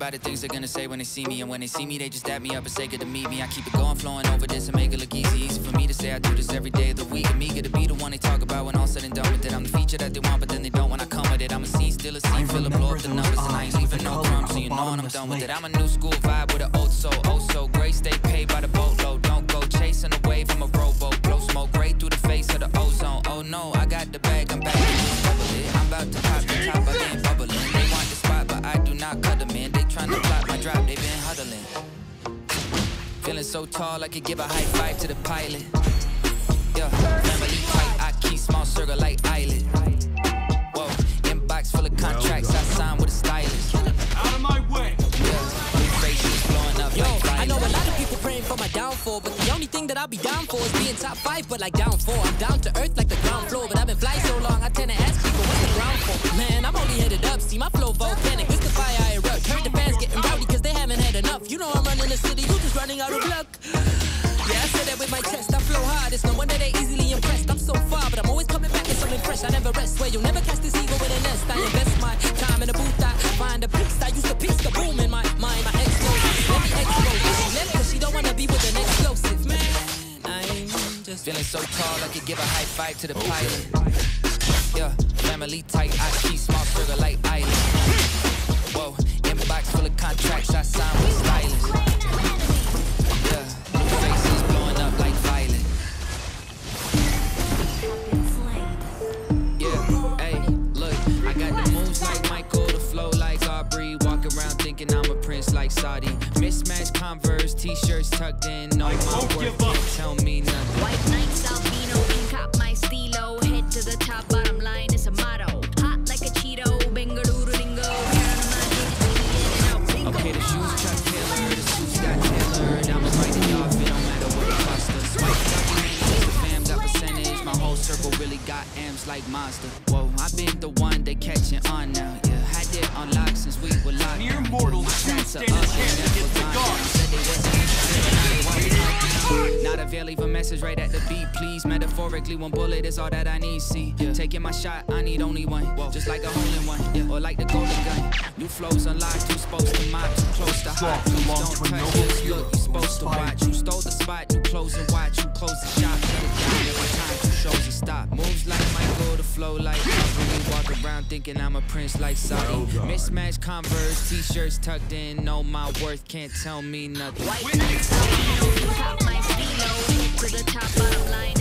about the things they're gonna say when they see me, and when they see me, they just dab me up and say good to meet me. I keep it going, flowing over this and make it look easy. Easy for me to say I do this every day of the week. I'm eager to be the one they talk about when all said and done with it. I'm the feature that they want, but then they don't when I come with it. I'm a scene, still a scene, fill a blow up the numbers, and I ain't leaving no crumbs, so you know when I'm done with it. I'm a new school vibe with an old soul, oh so great. Stay paid by the boatload, don't go chasing a wave. I'm a rowboat, blow smoke right through the face of the ozone. Oh no, I got the bag, I'm back to double it. I'm about to pop the top, I been bubbling. They want the spot, but I do not cut them in. Block my drop, they been huddling. Feeling so tall, I could give a high five to the pilot. Yeah, family tight, I keep small circle like island. Whoa, inbox full of contracts I signed with a stylist. Out of my way! Yeah, blue faces blowing up Yo, I know a lot of people praying for my downfall, but the only thing that I'll be down for is being top five, but like down four. I'm down to earth like the ground floor, but I've been flying so long, I tend to ask people what's the ground for. Man, I'm only headed up, see my flow Yeah, I said that with my chest. I flow hard. It's no wonder they easily impressed. I'm so far, but I'm always coming back with something fresh. I never rest. Where you'll never catch this eagle with a nest. I invest my time in the booth. I find a beast. I used to piece the boom in my mind. My ex knows. Let me expose. She left 'cause she don't wanna be with an explosive man. I'm just Feeling so tall, I could give a high five to the pilot. Yeah, family tight, I keep small circle like island. Top, bottom line is a motto. Hot like a Cheeto, Bengaluru lingo. Okay, the shoes Chuck Taylor, the suits got tailored. I'ma write it off, it don't matter what it costs us. Swipe got the the fam got percentage. My whole circle really got amps like Mazda. Whoa, I've been the one they catching on now. Yeah, had it on lock since we were locked. Mere down. mortal, My the truth stats stand a up, chance and against the never gods. gone. Said they wasn't leave a message right at the beat, please. Metaphorically, one bullet is all that I need. See, Yeah. taking my shot, I need only one. Just like a hole in one, yeah. or like the golden gun. New flows unlocked, you supposed to mock, too close to hot. Soft Please don't to a touch noble this. Look, you supposed to watch. You stole the spot, you close and watch. You close the shop, shut it down every time. Two shows and stop. Moves like Michael, the flow like Aubrey. Walk around thinking I'm a prince like Saudi. Mismatched Converse, t-shirts tucked in. Know my worth, can't tell me nothing. White to the top, bottom line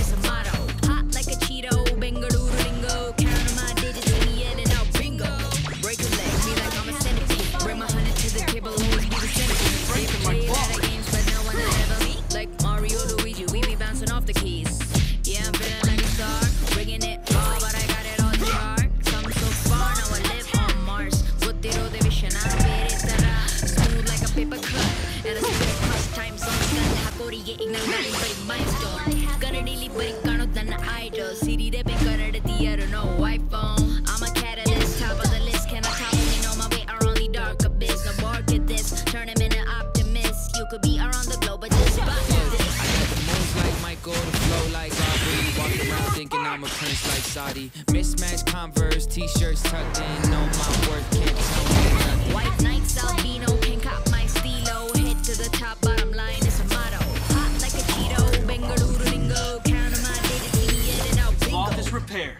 could be around the globe but just spot this I got the moves like Michael, the flow like Aubrey. Walk around thinking I'm a prince like Saudi. Mismatched Converse, t-shirts tucked in. Know my worth, can't tell me nothing. White nights, albino, can cop my stilo. Head to the top, bottom line is a motto. Hot like a Cheeto, Bengaluru lingo. Counting my digits in the end and out bingo. Cloth is repaired.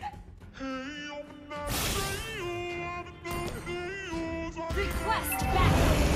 Request backup.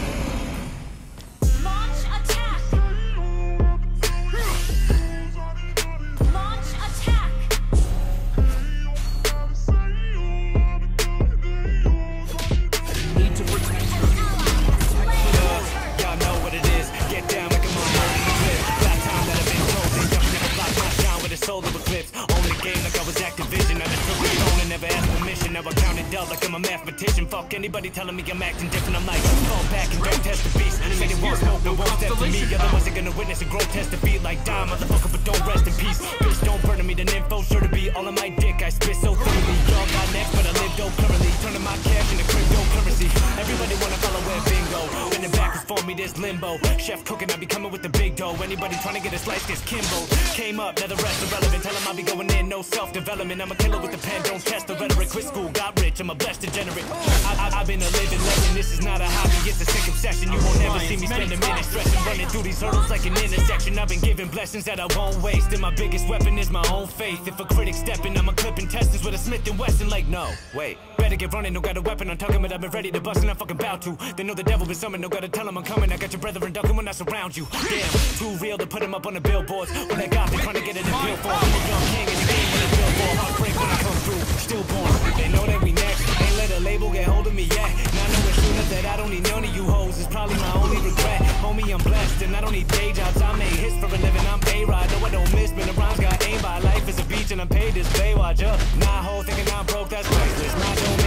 Shine with a eclipse. Own the game like I was Activision. I just took it never asked permission. Now I count it out like I'm a mathematician. Fuck anybody telling me I'm acting different. I'm like, fall back and don't test the beast. Say they won't smoke, no won't step to me. Otherwise, they're gonna witness a growth test beat like die, motherfucker, but don't rest in peace. Bitch, don't burn me, the info sure to be all in my dick. I spit so freely, Y'all got neck, but I live dope currently. Turning my cash into cryptocurrency. Everybody wanna follow where bingo. Bending backwards for me, this limbo. Chef cooking, I be coming with the big dough. Anybody trying to get a slice gets Kimbo. Came up, now the rest irrelevant. Tell them I be going in, no self development. I'm a killer with the pen, don't test the rhetoric. Quit school, got rich, I'm a blessed degenerate. I, I've been a living legend, this is not a hobby, it's a sick obsession. You won't ever see me spend a minute stressing, running through these hurdles like an intersection. I've been given blessings that I won't waste, and my biggest weapon is my own faith. If a critic stepping, I'm a clipping testers with a Smith and Wesson. Like no, wait, better get running. No got a weapon, I'm talking, but I've been ready to bust, and I'm fucking bout to. They know the devil been summoned, no gotta tell tell 'em I'm coming. I got your brethren ducking when I surround you. Damn, too real to put 'em up on the billboards. When I got, they trying to get it in bill for. I'm a king, and you ain't for. Heartbreak when I come through. They know that we next, ain't let a label get hold of me yet. Now I know it's true that I don't need none of you hoes. It's probably my only regret. Homie, I'm blessed, and I don't need day jobs. I make hits for a living. I'm A-Rod, no I don't miss, but the rhymes got aim by. Life is a beach, and I'm paid this Baywatch up. Nah, hoe thinking I'm broke, that's priceless. Nah, not slow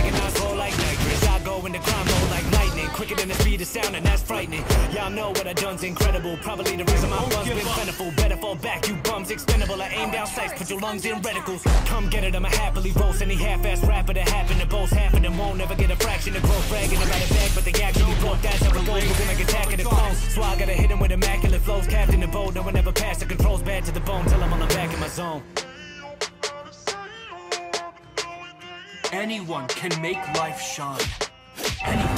lightning, quicker than the speed of sound, and that's frightening. Y'all know what I done's incredible. Probably the reason my funds been plentiful. Better fall back, you bums expendable. I aim down sights, put your lungs in reticles. Come get it, I'ma happily roast any half-ass rapper that happen to boast. Half of them won't ever get a fraction of growth. Bragging about a bag, but they actually broke. That's how it goes. We're gonna get attack of the clones. So I gotta hit 'em with immaculate flows. Captain the boat, no one ever passed the controls. Bad to the bone, tell 'em I'm on the back in my zone. Anyone can make life shine. Anyone.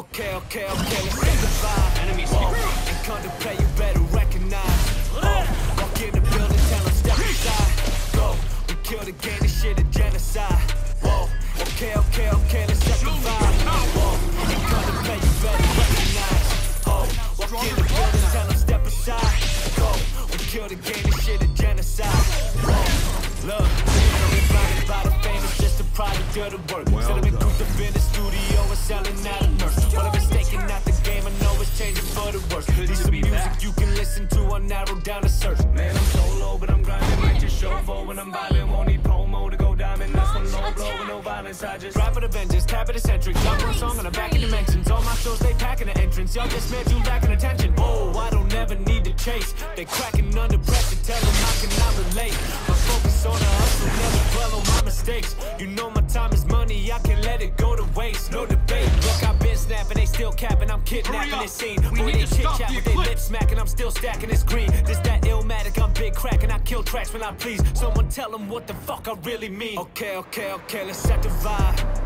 Okay, okay, okay, let's set the vibe. Enemies oh, here. and contemplate, you better recognize. Oh, walk in the building, tell them step aside. Go, we kill the game, this shit a genocide. Whoa, okay, okay, okay, let's set the vibe. Whoa, and contemplate, you better recognize. Oh, walk in the building, tell them step aside. Go, we kill the game, this shit a genocide. Whoa, look, blinded by the fame, it's just a product of the work. Instead with no violence. I just rap for the vengeance, tap it eccentric. Drop one song on the back of dimensions. All my shows, they packing the entrance. Y'all just mad you lacking attention. Oh, I don't ever need to chase. They cracking under pressure, tell them I cannot relate. My focus on the hustle, never dwell on my mistakes. You know my time is money, I can let it go to waste. No debate. Look, I've been snapping, they still capping. I'm kidnapping this scene. We Boy, need they to chit chat with eclipse. lips smacking. I'm still stacking this green. This that illmatic, I'm big cracking. I kill tracks when I please. Someone tell them what the fuck I really mean. Okay, okay, okay, let's set the vibe.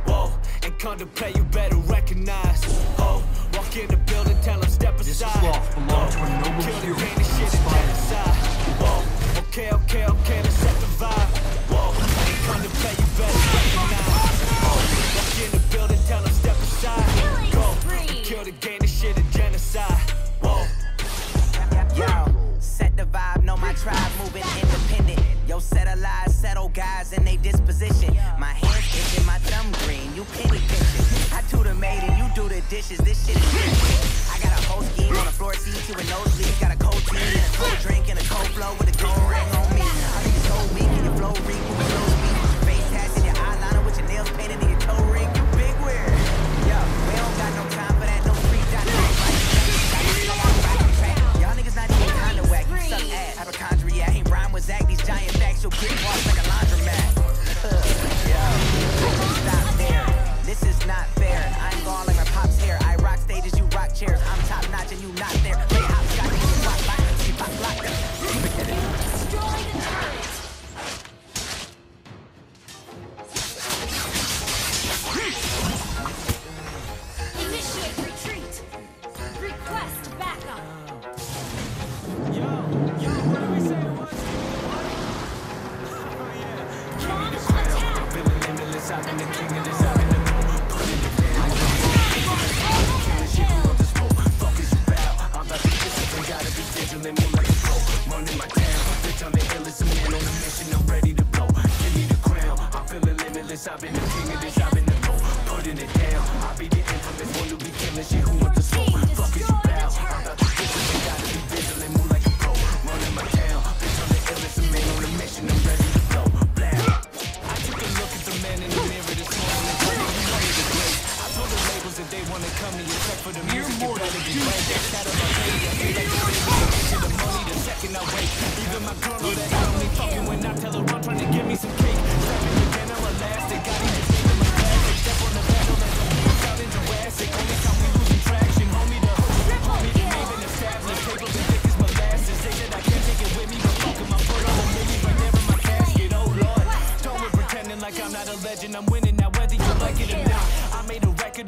Whoa, and contemplate, you better recognize. Oh, walk in the building, tell them step This aside. sloth belonged to a Whoa, noble kill the hero. shit is genocide. Whoa, okay, okay, okay, let's set the vibe. Whoa, and contemplate, you better recognize. Oh, walk in the building, tell them step aside. Go, kill the game, this shit is genocide. Whoa. Yo, set the vibe, know my tribe moving independent. Yo, set a lie, settle guys in they disposition. This shit is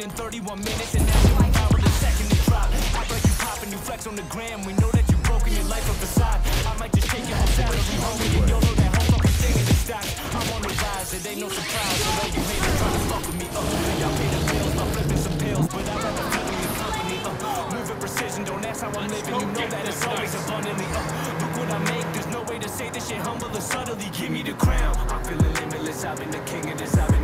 in 31 minutes, and now you're viral the second it drop. Act like you popping, you flex on the gram. We know that you broken your life a facade. I might just take your whole salary, homie, and YOLO that whole fucking thing in the stocks. I'm on the rise, it ain't no surprise. So all you haters trying to fuck with me, uh, y'all pay the bills by flipping some pills, but I'd rather flip in your company, uh, moving precision. Don't ask how I'm living, you know that it's always abundantly, uh, look what I make. There's no way to say this shit humble or subtly. Give me the crown. I'm feeling limitless. I've been the king of this. I've been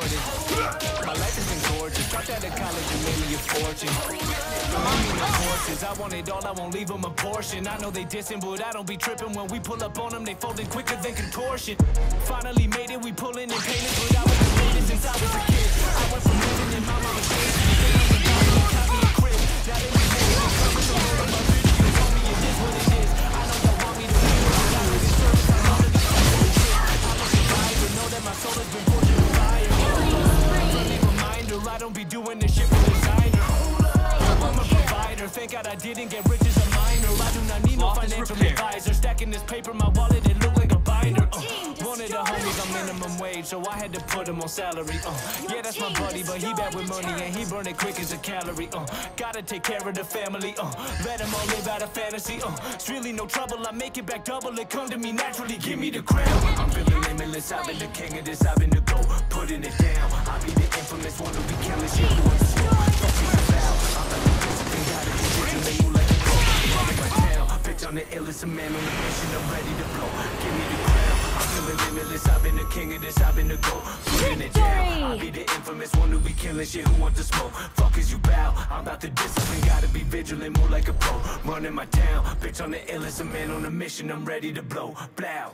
distorted. My life been gorgeous. Dropped out of college and made me a fortune. Horses. I want it all. I won't leave them a portion. I know they dissing, but I don't be tripping. When we pull up on them, they folding quicker than contortion. Finally made it. We pulling and painting, but I was the latest since I was a kid. Minimum wage, so I had to put him on salary. Uh, yeah, that's my buddy, but he bad with money and he burn it quick as a calorie. Uh, gotta take care of the family. Uh, let them all live out of fantasy. Uh, it's really no trouble. I make it back double. It come to me naturally. Give me the crown. I'm feeling limitless. I've been the king of this. I've been the GOAT. Putting it down. I be the infamous one who be killing shit. Who wants to smoke? Fuck is about. I'm the discipline. Gotta vigilant. Move like a pro. Running my. Bitch, I'm the illest. Man on a mission. I'm ready to blow. Give me the crown. Feeling limitless. I've been the king of this. I've been the GOAT. Putting it down. I be the infamous one who be killing shit. Who want to smoke? Fuck is you bow? I'm about the discipline. Gotta be vigilant. Move like a pro. Running my town. Bitch, I'm the illest. A man on a mission. I'm ready to blow. Blow.